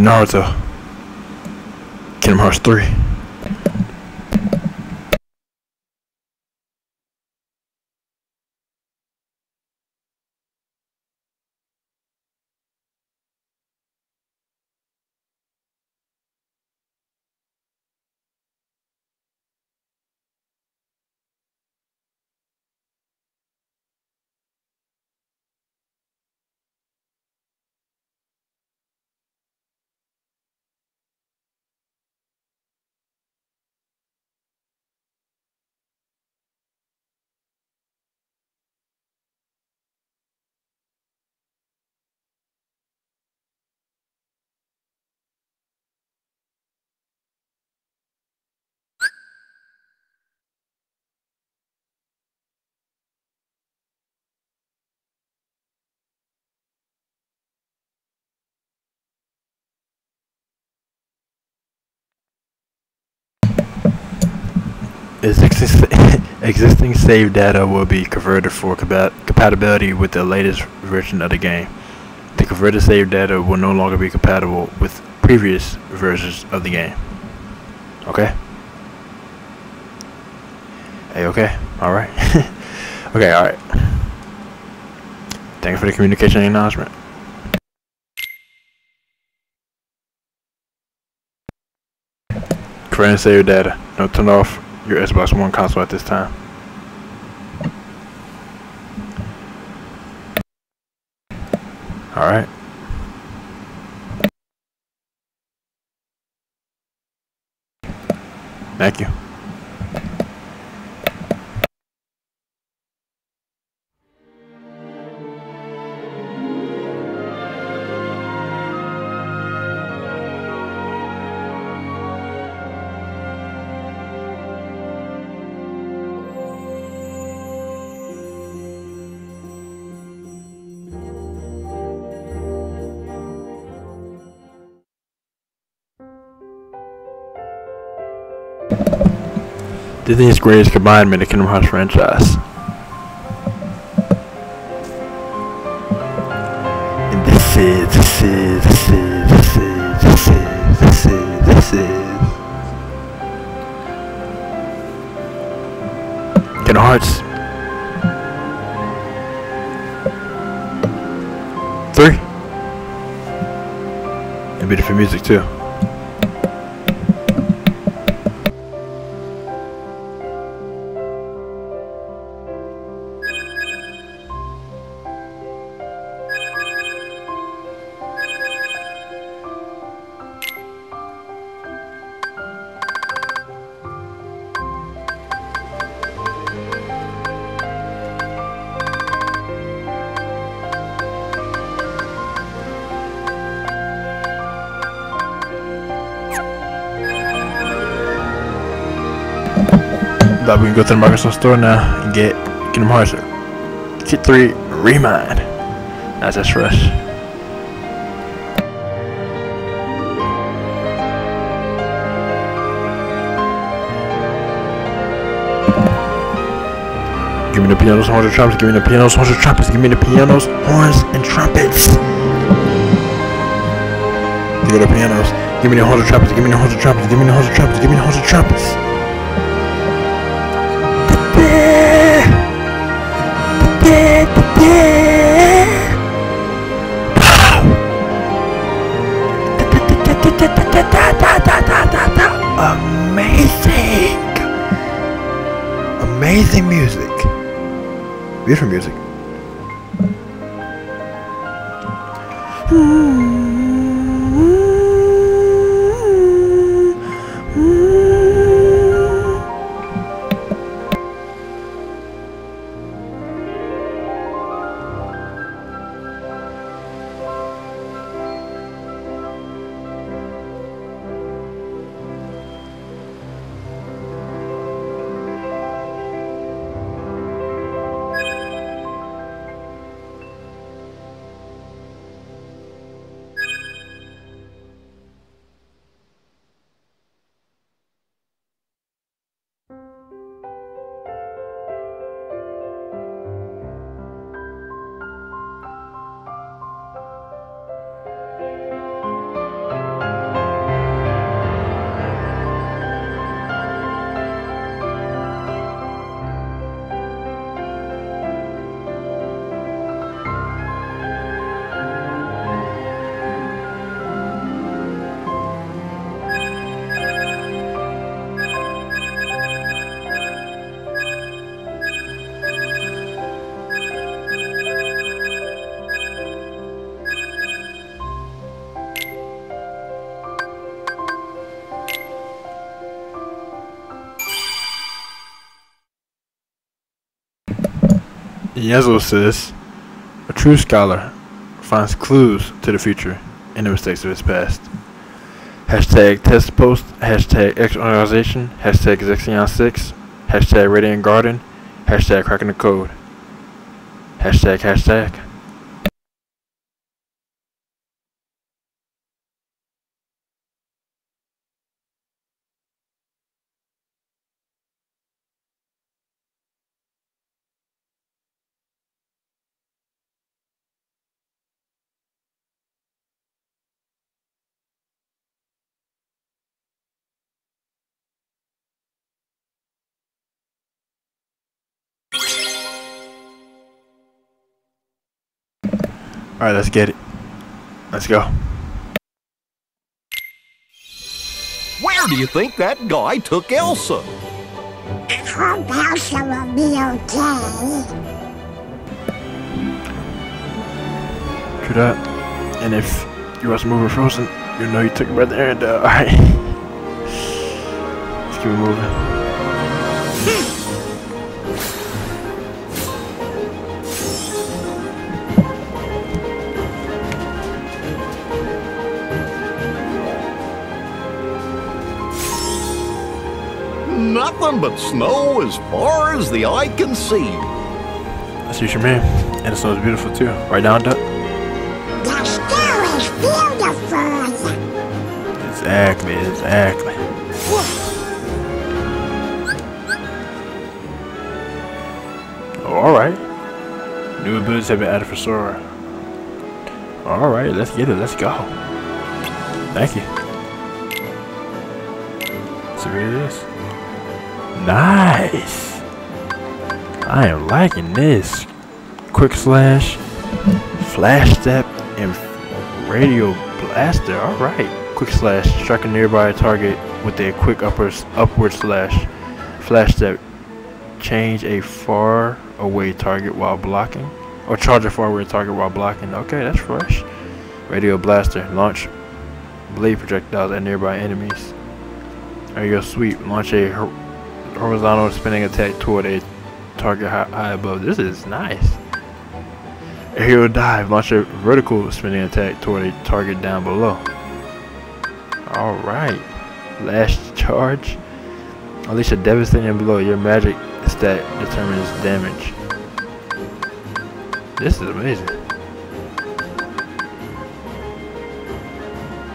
Naruto. Kingdom Hearts 3. Existing, existing save data will be converted for compatibility with the latest version of the game. The converted save data will no longer be compatible with previous versions of the game. Okay? Hey, okay? Alright. okay, alright. Thanks for the communication acknowledgement. Current save data. No turn off your Xbox One console at this time. Alright. Thank you. Disney's greatest combined made the Kingdom Hearts franchise. And this is, this is, this is, this is, this is, this is, this is. Kingdom Hearts. Three. And beautiful music too. We can go to the Microsoft Store now and get Kingdom Hearts Kit 3 Re Mind. That's just fresh. Give me the pianos, horns, and trumpets. Give me the pianos, horns, and trumpets. Give me the pianos, horns, and trumpets. Give me the pianos. Give me the horns and trumpets. Give me the horns and trumpets. Give me the horns and trumpets. Give me the horns and trumpets. Amazing! Amazing music. Beautiful music. Ienzo says, a true scholar finds clues to the future in the mistakes of his past. Hashtag test post, hashtag X organization, hashtag Zexion 6, hashtag Radiant Garden, hashtag cracking the code. Hashtag hashtag. Alright, let's get it. Let's go. Where do you think that guy took Elsa? I hope Elsa will be okay. True that. And if you watch the movie Frozen, you know you took Brother Aaron down. Alright. Let's keep it moving. Nothing but snow as far as the eye can see. That's what you mean. And the snow is beautiful too. Right down, Duck? The snow is beautiful. Exactly, exactly. Oh, alright. New abilities have been added for Sora. Alright, let's get it. Let's go. Thank you. See what it is. Nice. I am liking this. Quick slash, flash step, and radial blaster. All right. Quick slash, strike a nearby target with a quick upper upward slash. Flash step, change a far away target while blocking, or charge a far away target while blocking. Okay, that's fresh. Radial blaster, launch blade projectiles at nearby enemies. There you go, sweep. Launch a horizontal spinning attack toward a target high, high above. This is nice. Aerial dive. Launch a vertical spinning attack toward a target down below. Alright. Last charge. Unleash a devastating blow. Your magic stat determines damage. This is amazing.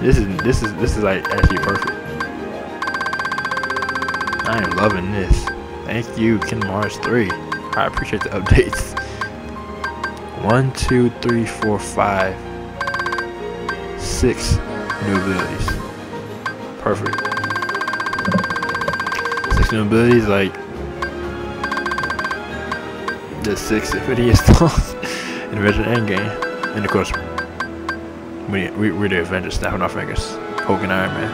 This is this is this is like actually perfect. I am loving this. Thank you, Ken Mars 3. I appreciate the updates. One, two, three, four, five, six new abilities. Perfect. Six new abilities, like the six Infinity Stones in Avengers Endgame. And of course, we, we, we're the Avengers snapping our fingers. Hulk and Iron Man.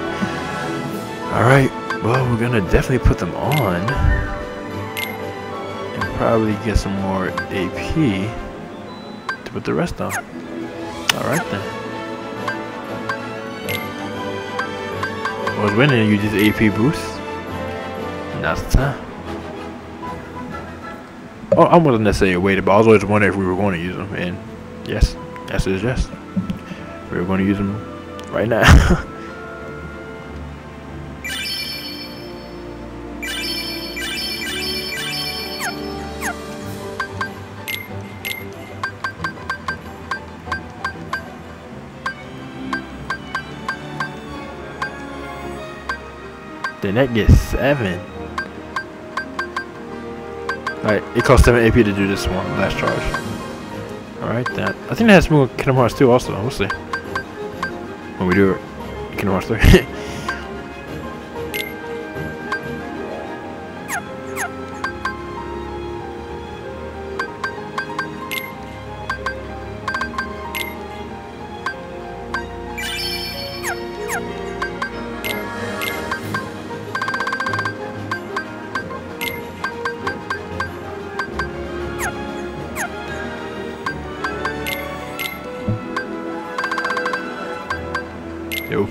Alright. Well, we're gonna definitely put them on. And probably get some more AP to put the rest on. Alright then. Was winning you use AP boost. Now's the time. Oh, I wasn't necessarily waiting, but I was always wondering if we were going to use them. And yes, answer is yes. We are going to use them right now. That gets seven. Alright, it costs 7 AP to do this one, last charge. Alright that. I think that has more Kingdom Hearts 2 also, we'll see. When we do it, Kingdom Hearts 3.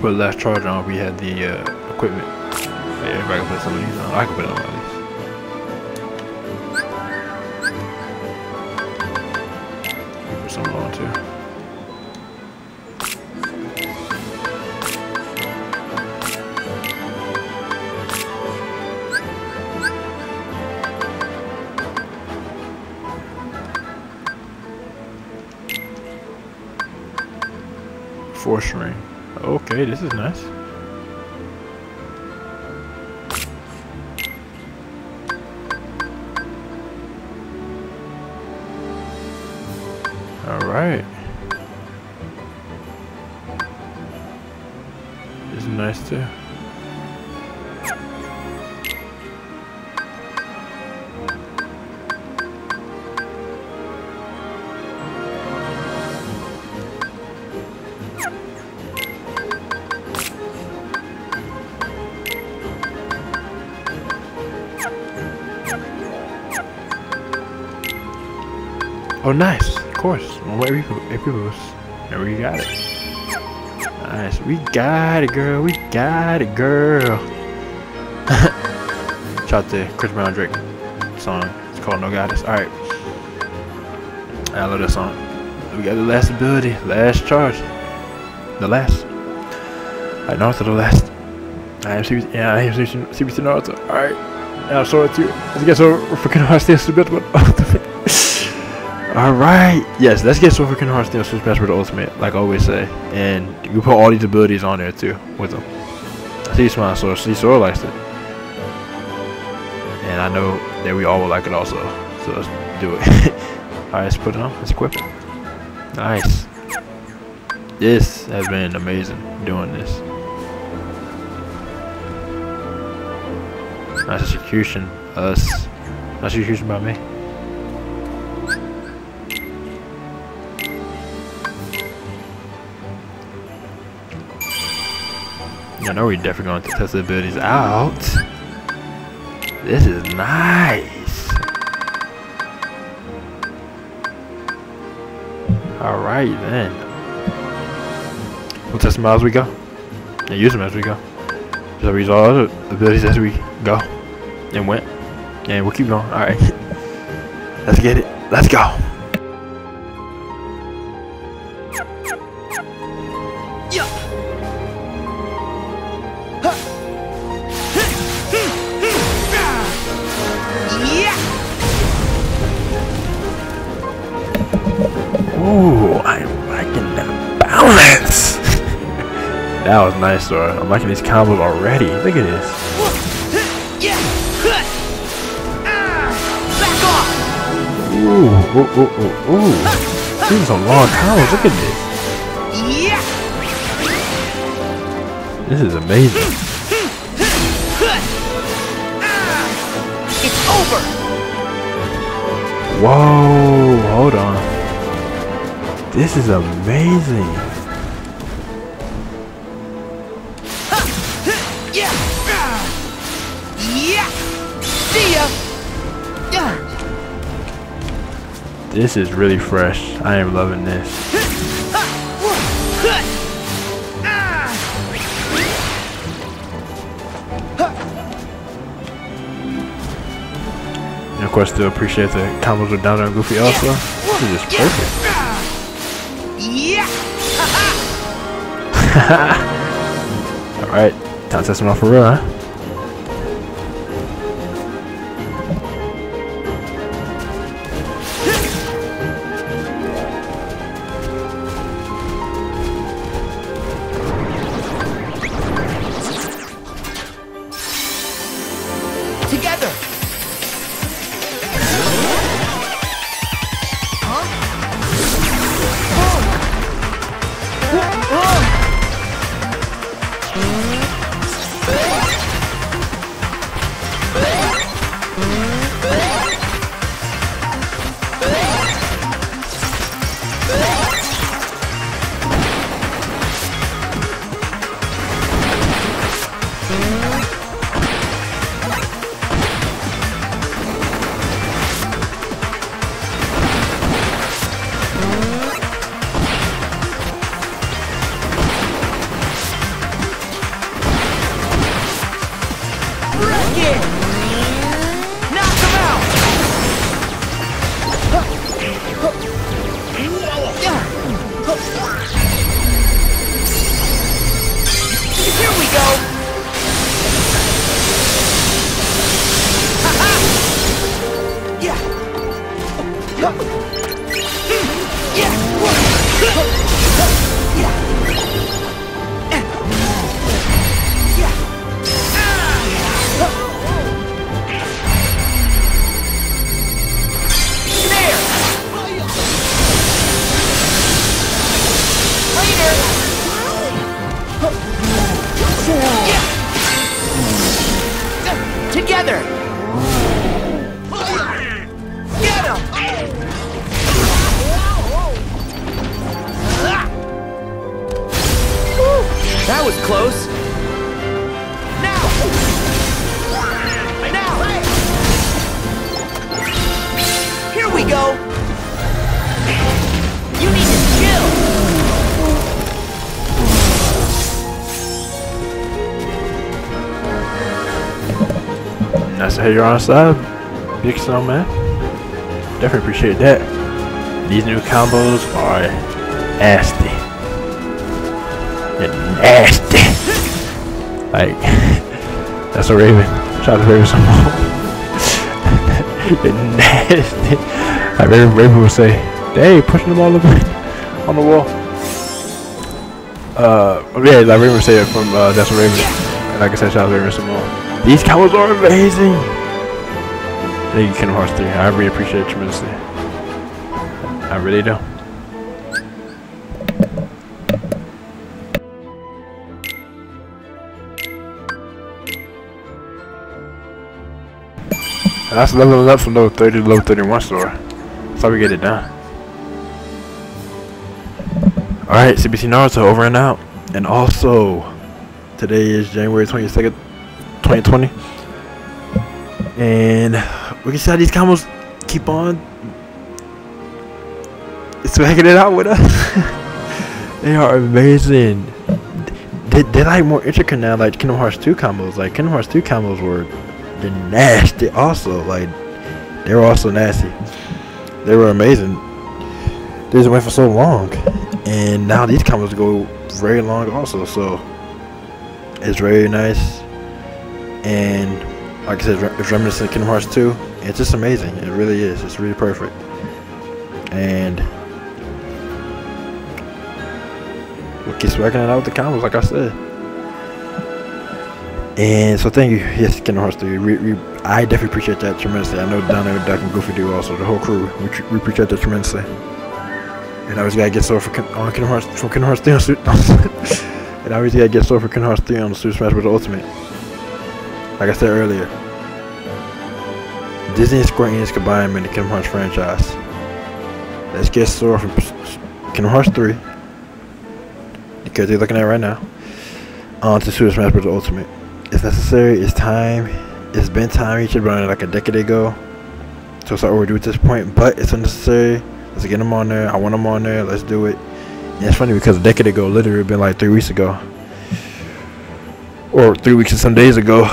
put last charge on if we had the uh, equipment. Yeah, everybody can put some of these on. I can put on at least. put some on too. Four string. Okay, this is nice. Oh, nice. Of course. Way April boost. There we got it. Nice. We got it, girl. We got it, girl. Shout out to Chris Brown Drake song. It's called No Guidance. Alright. I love this song. We got the last ability. Last charge. The last. Alright, now to the last. I am CBC, yeah, I am CBC, CBC Naruto. Alright. Now, Sora 2. Let's get so freaking hard stay a bit, but. Alright. Yes, let's get Sword Kingdom Hearts Steel Switch Password Ultimate, like I always say. And you put all these abilities on there too with them. See smile Sora. See Sora likes it. And I know that we all will like it also. So let's do it. Alright, let's put it on. Let's equip it. Nice. This has been amazing doing this. Nice execution. Us. Nice execution by me. I know we're definitely going to test the abilities out. This is nice. Alright then. We'll test them out as we go. And use them as we go. Just use all the abilities as we go. And went. And we'll keep going. Alright. Let's get it. Let's go. That was nice, though. I'm liking these combos already. Look at this. Ooh, ooh, ooh, ooh, ooh. These are some long combos. Look at this. This is amazing. It's over. Whoa, hold on. This is amazing. See ya. This is really fresh. I am loving this. And of course, still appreciate the combos with Donald and Goofy also. This is just perfect. Yeah. Alright, time to test him off for real, huh? Nice to have you on side, Big Snow Man. Definitely appreciate that. These new combos are nasty. They're nasty. like, that's a Raven. Shout out to Raven some more. They're nasty. Like Raven, Raven would say, "Hey, pushing the ball over on the wall." Uh, yeah, like Raven it from uh, that's a Raven. And like I said, shout out to Raven some more. These combos are amazing. Thank you, Kingdom Hearts 3. I really appreciate it tremendously. I really do. That's leveling up from level 30 to level 31 store. That's how we get it done. Alright, CBC Naruto over and out. And also, today is January 22nd, 2020. And we can see how these combos keep on swagging it out with us. they are amazing. They, they're like more intricate now, like Kingdom Hearts 2 combos. Like Kingdom Hearts 2 combos were they're nasty also. Like they were also nasty. They were amazing. They just went for so long. And now these combos go very long also, so it's very nice and like I said, it's reminiscent of Kingdom Hearts 2. It's just amazing. It really is. It's really perfect. And we'll keep swagging it out with the combos, like I said. And so thank you, yes, Kingdom Hearts 3. We, we, I definitely appreciate that tremendously. I know Donald Duck, and Goofy do also. The whole crew, we, we appreciate that tremendously. And I always gotta get so for on Kingdom Hearts from Kingdom Hearts 3 on Super. and I always gotta get so for Kingdom Hearts 3 on the Super Smash Bros. Ultimate. Like I said earlier, Disney and Square Enix combined in the Kingdom Hearts franchise. Let's get Sora from Kingdom Hearts 3, because they're looking at right now, on to Super Smash Bros. Ultimate. It's necessary, it's time, it's been time, you should run it like a decade ago. So it's overdue at this point, but it's unnecessary. Let's get them on there. I want them on there. Let's do it. And it's funny because a decade ago, literally been like three weeks ago, or three weeks and some days ago,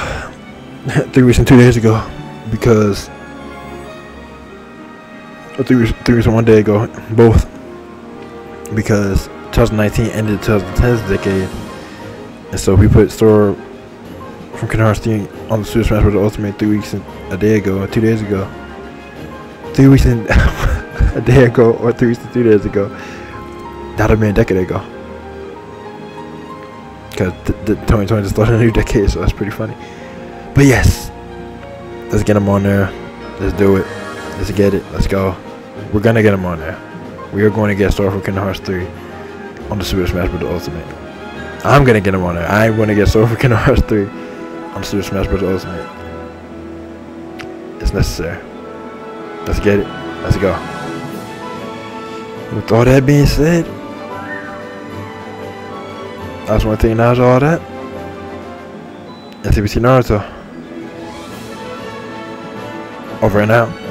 three weeks and two days ago, because three weeks, three weeks and one day ago, both, because 2019 ended 2010's decade, and so we put store from 3 on the Super Smash Bros. Ultimate three weeks and a day ago, two days ago, three weeks and a day ago, or three weeks and two days ago. That'd have been a decade ago. The 2020 just started a new decade, so that's pretty funny. But yes, let's get him on there. Let's do it. Let's get it. Let's go. We're gonna get him on there. We are going to get Sora from Kingdom Hearts 3 on the Super Smash Bros. Ultimate. I'm gonna get him on there. I'm gonna get Sora from Kingdom Hearts 3 on Super Smash Bros. Ultimate. It's necessary. Let's get it. Let's go. With all that being said, that's one thing is all that. SCBC Naruto. Over and out.